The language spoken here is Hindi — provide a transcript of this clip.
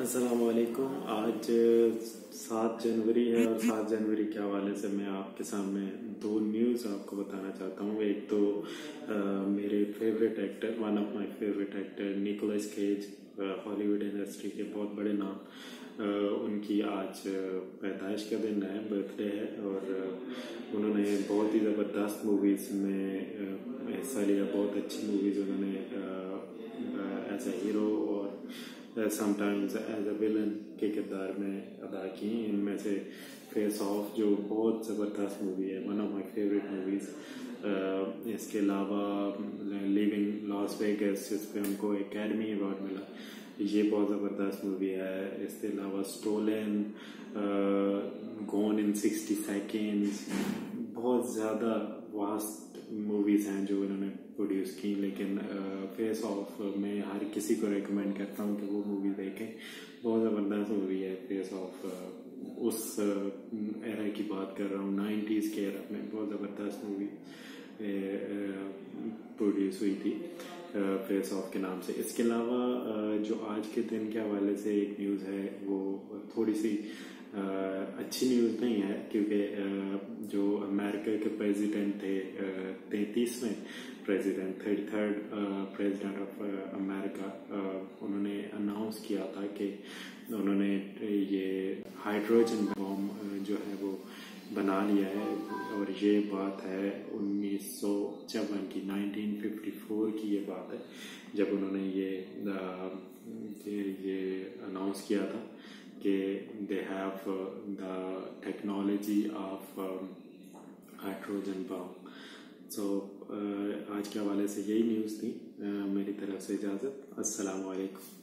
असलकुम आज सात जनवरी है और सात जनवरी के हवाले से मैं आपके सामने दो न्यूज़ आपको बताना चाहता हूँ। एक तो आ, मेरे favourite actor one of my favourite actor Nicolas Cage Hollywood industry के बहुत बड़े नाम। आ, उनकी आज पैदाइश का दिन है बर्थडे है और उन्होंने बहुत ही ज़बरदस्त मूवीज़ में हिस्सा लिया बहुत अच्छी मूवीज़ उन्होंने समटाइम्स एज अ विलन के किरदार में अदा की इनमें से फेस ऑफ़ जो बहुत ज़बरदस्त मूवी है one of my favourite movies इसके अलावा लिविंग लॉस वेगस जिस पे उनको एकेडमी अवार्ड मिला, ये बहुत ज़बरदस्त मूवी है। इसके अलावा stolen gone in sixty seconds बहुत ज़्यादा वास्ट मूवीज़ हैं जो इन्होंने प्रोड्यूस की, लेकिन फेस ऑफ़ मैं हर किसी को रिकमेंड करता हूँ कि वो मूवी देखें। बहुत ज़बरदस्त मूवी है फेस ऑफ़ उस एरा की बात कर रहा हूँ नाइन्टीज़ के एरा में बहुत ज़बरदस्त मूवी प्रोड्यूस हुई थी फेस ऑफ़ के नाम से। इसके अलावा जो आज के दिन के हवाले से एक न्यूज़ है, वो थोड़ी सी अच्छी न्यूज़ नहीं है, क्योंकि जो अमेरिका के प्रेसिडेंट थे तैतीसवें president thirty third president of America उन्होंने अनाउंस किया था कि उन्होंने ये हाइड्रोजन बॉम्ब जो है वो बना लिया है। और ये बात है उन्नीस सौ चौवन की 1954 की ये बात है जब उन्होंने ये ये, ये अनाउंस किया था कि they have the technology of hydrogen bomb so so, आज के हवाले से यही न्यूज़ थी। Uh, मेरी तरफ़ से इजाज़त। अस्सलाम वालेकुम